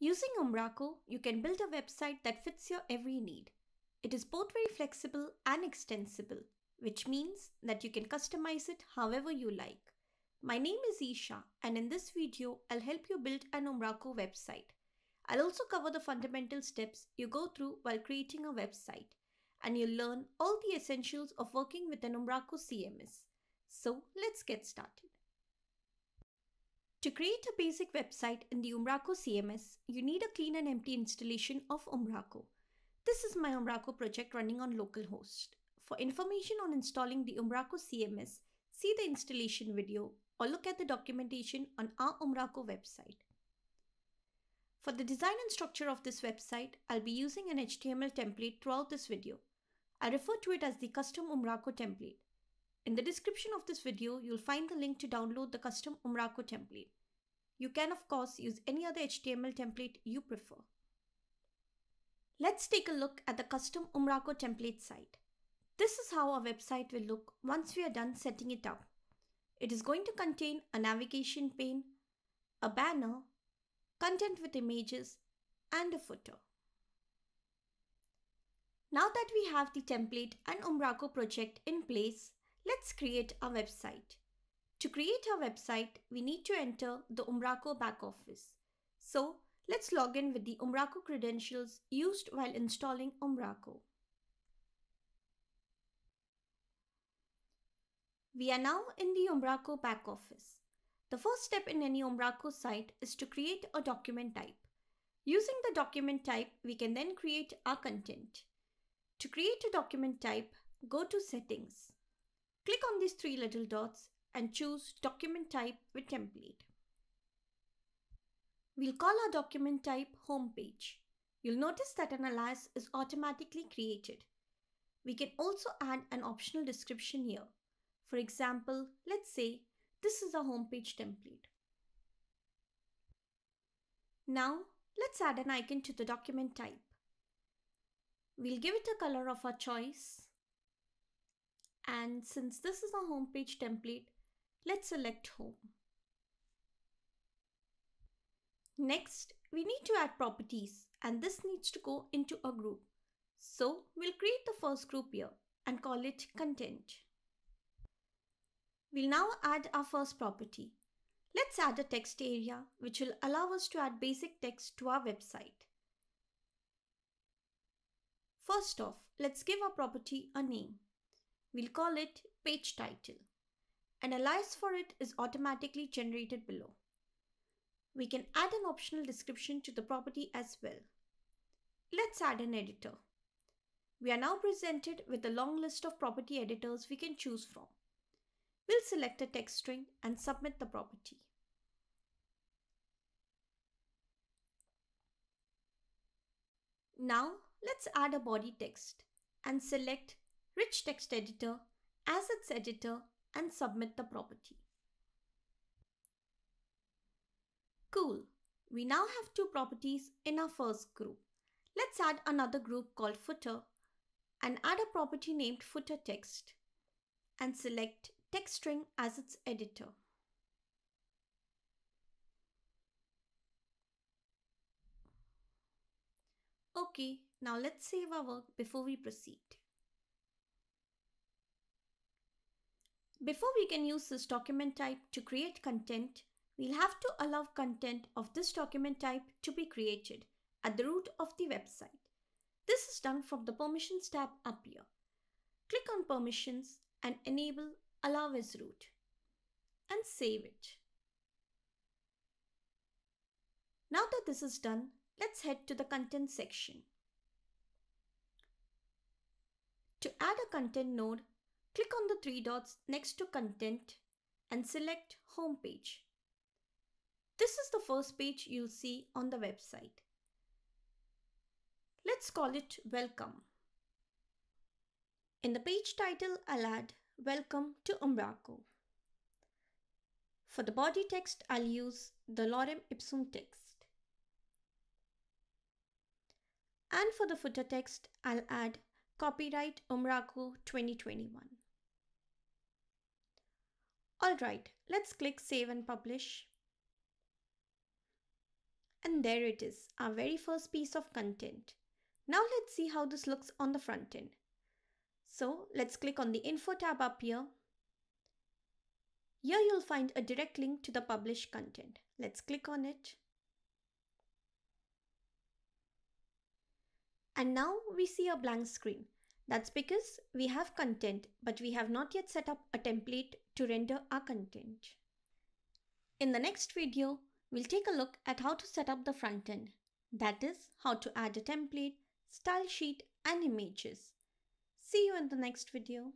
Using Umbraco, you can build a website that fits your every need. It is both very flexible and extensible, which means that you can customize it however you like. My name is Isha and in this video, I'll help you build an Umbraco website. I'll also cover the fundamental steps you go through while creating a website and you'll learn all the essentials of working with an Umbraco CMS. So let's get started. To create a basic website in the Umbraco CMS, you need a clean and empty installation of Umbraco. This is my Umbraco project running on localhost. For information on installing the Umbraco CMS, see the installation video or look at the documentation on our Umbraco website. For the design and structure of this website, I'll be using an HTML template throughout this video. I refer to it as the custom Umbraco template. In the description of this video, you'll find the link to download the custom Umbraco template. You can of course use any other HTML template you prefer. Let's take a look at the custom Umbraco template site. This is how our website will look once we are done setting it up. It is going to contain a navigation pane, a banner, content with images, and a footer. Now that we have the template and Umbraco project in place, let's create a website. To create our website, we need to enter the Umbraco back office. So let's log in with the Umbraco credentials used while installing Umbraco. We are now in the Umbraco back office. The first step in any Umbraco site is to create a document type. Using the document type, we can then create our content. To create a document type, go to Settings. Click on these three little dots and choose Document Type with Template. We'll call our document type Homepage. You'll notice that an alias is automatically created. We can also add an optional description here. For example, let's say this is a homepage template. Now, let's add an icon to the document type. We'll give it a color of our choice. And since this is a homepage template, let's select home. Next, we need to add properties and this needs to go into a group. So we'll create the first group here and call it content. We'll now add our first property. Let's add a text area which will allow us to add basic text to our website. First off, let's give our property a name. We'll call it page title. An alias for it is automatically generated below. We can add an optional description to the property as well. Let's add an editor. We are now presented with a long list of property editors we can choose from. We'll select a text string and submit the property. Now let's add a body text and select Rich Text Editor as its editor and submit the property. Cool. We now have two properties in our first group. Let's add another group called footer and add a property named footer text and select text string as its editor. Okay, now let's save our work before we proceed. Before we can use this document type to create content, we'll have to allow content of this document type to be created at the root of the website. This is done from the Permissions tab up here. Click on Permissions and enable Allow as root and save it. Now that this is done, let's head to the content section. To add a content node, click on the three dots next to content and select home page. This is the first page you'll see on the website. Let's call it welcome. In the page title, I'll add welcome to Umbraco. For the body text, I'll use the lorem ipsum text. And for the footer text, I'll add copyright Umbraco 2021. Alright, let's click save and publish. And there it is, our very first piece of content. Now let's see how this looks on the front end. So let's click on the info tab up here. Here you'll find a direct link to the published content. Let's click on it. And now we see a blank screen. That's because we have content, but we have not yet set up a template to render our content. In the next video, we'll take a look at how to set up the front end. That is, how to add a template, style sheet and images. See you in the next video.